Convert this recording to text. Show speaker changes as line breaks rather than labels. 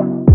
you